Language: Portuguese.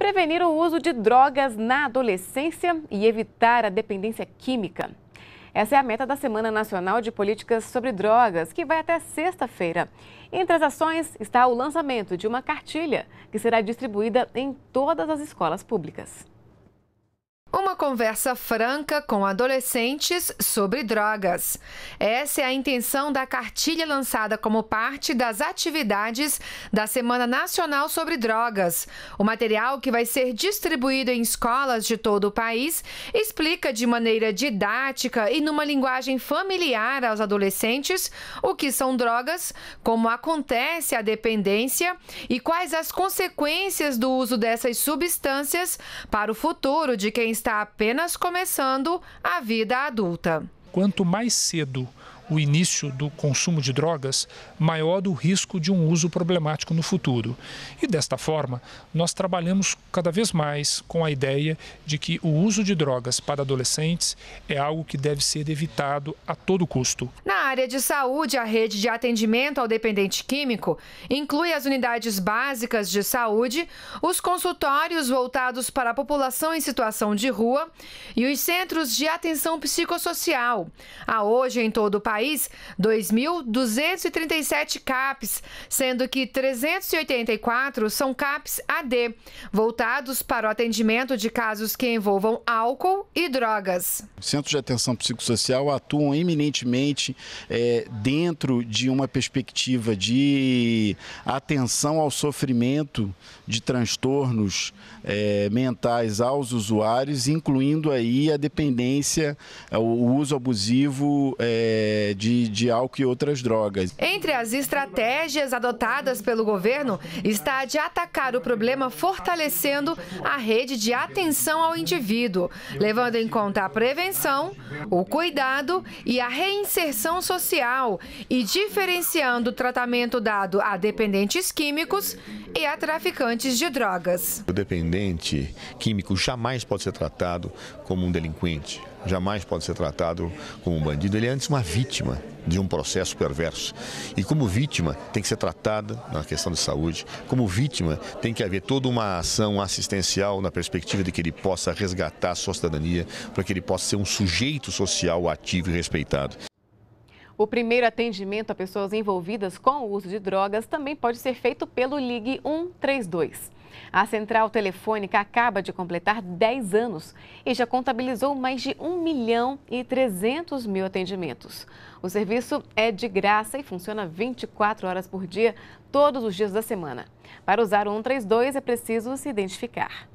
prevenir o uso de drogas na adolescência e evitar a dependência química. Essa é a meta da Semana Nacional de Políticas sobre Drogas, que vai até sexta-feira. Entre as ações está o lançamento de uma cartilha que será distribuída em todas as escolas públicas. Uma conversa franca com adolescentes sobre drogas. Essa é a intenção da cartilha lançada como parte das atividades da Semana Nacional sobre Drogas. O material, que vai ser distribuído em escolas de todo o país, explica de maneira didática e numa linguagem familiar aos adolescentes o que são drogas, como acontece a dependência e quais as consequências do uso dessas substâncias para o futuro de quem está apenas começando a vida adulta. Quanto mais cedo o início do consumo de drogas, maior o risco de um uso problemático no futuro. E desta forma, nós trabalhamos cada vez mais com a ideia de que o uso de drogas para adolescentes é algo que deve ser evitado a todo custo. Na área de saúde, a rede de atendimento ao dependente químico inclui as unidades básicas de saúde, os consultórios voltados para a população em situação de rua e os centros de atenção psicossocial. Há hoje em todo o país país 2.237 CAPs, sendo que 384 são CAPs AD, voltados para o atendimento de casos que envolvam álcool e drogas. Centros de atenção psicossocial atuam eminentemente é, dentro de uma perspectiva de atenção ao sofrimento de transtornos é, mentais aos usuários, incluindo aí a dependência, o uso abusivo é, de, de álcool e outras drogas. Entre as estratégias adotadas pelo governo está a de atacar o problema fortalecendo a rede de atenção ao indivíduo, levando em conta a prevenção, o cuidado e a reinserção social e diferenciando o tratamento dado a dependentes químicos e a traficantes de drogas. O dependente químico jamais pode ser tratado como um delinquente jamais pode ser tratado como um bandido. Ele é antes uma vítima de um processo perverso. E como vítima tem que ser tratada na questão de saúde. Como vítima tem que haver toda uma ação assistencial na perspectiva de que ele possa resgatar a sua cidadania, para que ele possa ser um sujeito social ativo e respeitado. O primeiro atendimento a pessoas envolvidas com o uso de drogas também pode ser feito pelo Ligue 132. A central telefônica acaba de completar 10 anos e já contabilizou mais de 1 milhão e 300 mil atendimentos. O serviço é de graça e funciona 24 horas por dia, todos os dias da semana. Para usar o 132 é preciso se identificar.